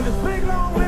man in his big long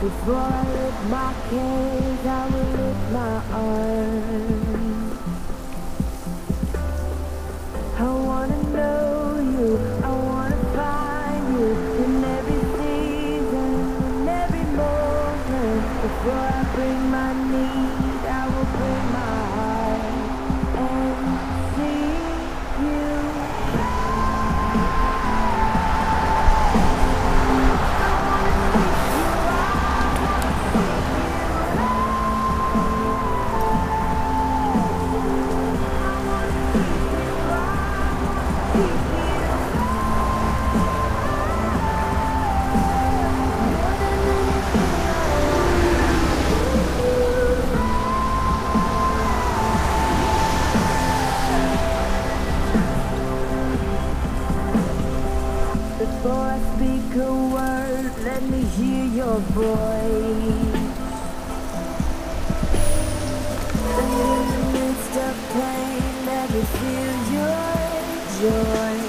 Before I lift my cage, I will lift my arms. I wanna know you, I wanna find you in every season, in every moment. Before I bring my need, hear your voice. In the midst of pain, let me feel your joy.